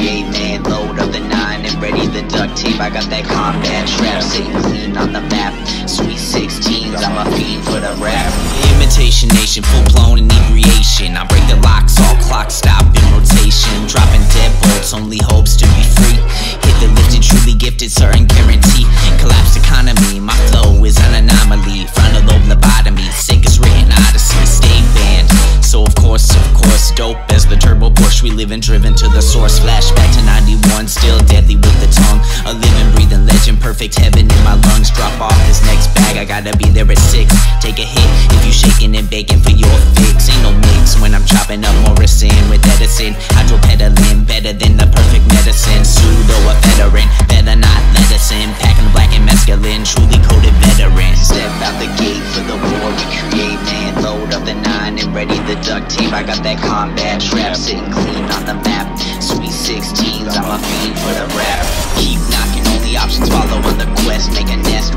create, man. Load up the nine and ready the duct tape. I got that combat trap sitting clean on the map. Sweet 16s, I'm a fiend for the rap. Imitation nation, full blown inebriation. I break the locks, all clocks stop in rotation. Dropping dead bolts, only hopes to be free. Hit the lifted, truly gifted, certain guarantee. Collapsed economy, my flow is an anomaly. We live and driven to the source. Flashback to 91, still deadly with the tongue. A living, breathing legend, perfect heaven in my lungs. Drop off this next bag, I gotta be there at six. Take a hit if you shaking and baking for your fix. Ain't no mix when I'm chopping up Morrison with Edison. Hydropedaling better ready the duct tape. I got that combat trap sitting clean on the map. Sweet 16s, I'm a fiend for the rap. Keep knocking, only options follow on the quest. Make a nest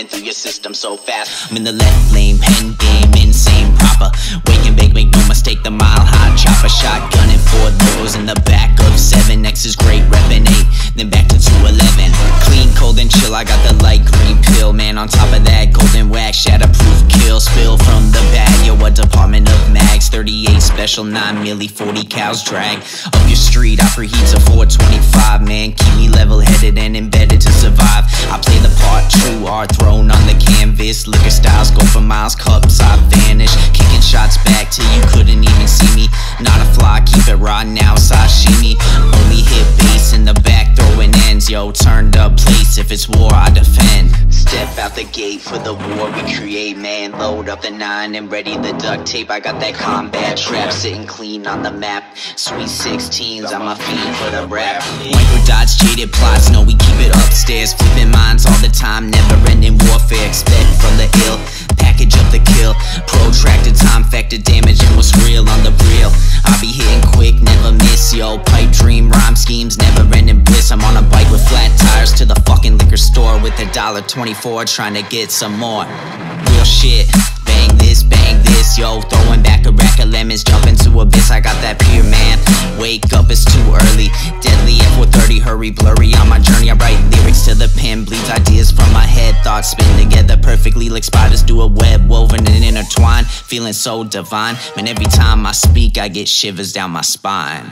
running through your system so fast. I'm in the left lane, pen game, insane proper. Wake and bake, make no mistake, the mile high chopper shotgun and four logos in the back of seven. X is great, reppin' eight, then back to 211. Clean, cold, and chill. I got the light green pill, man. On top of that, golden wax, shatterproof kill, spill from the bag. Yo, a department of mags, 38 special, 9 milli, 40 cows drag up your street. I preheat to 425, man. Keep me level headed and embedded to survive. I play the part, true art thrown on the canvas. Liquor styles go for miles, cups I vanish. Kicking shots back till you couldn't even see me. Not a fly, keep it raw now, sashimi. Only hit base in the back, throwing ends. Yo, turned up place, if it's war, I defend. Step out the gate for the war we create, man. Load up the nine and ready the duct tape. I got that combat trap sitting clean on the map. Sweet 16s, I'm a fiend for the rap. Micro dots, jaded plots, know we keep it upstairs. Flipping minds all the time, never ending warfare. Expect from the ill, package up the kill. Protracted time, factor damage, and what's real on the real. I be hitting quick, never miss, yo. Pipe dream, rhyme schemes, never ending bliss. I'm on a bike with flat to the fucking liquor store with a dollar 24, trying to get some more. Real shit. Bang this, bang this, yo. Throwing back a rack of lemons, jump into abyss. I got that pure man. Wake up, it's too early. Deadly F430, hurry, blurry on my journey. I write lyrics to the pen, bleeds ideas from my head. Thoughts spin together perfectly like spiders do a web, woven and intertwined. Feeling so divine. Man, every time I speak, I get shivers down my spine.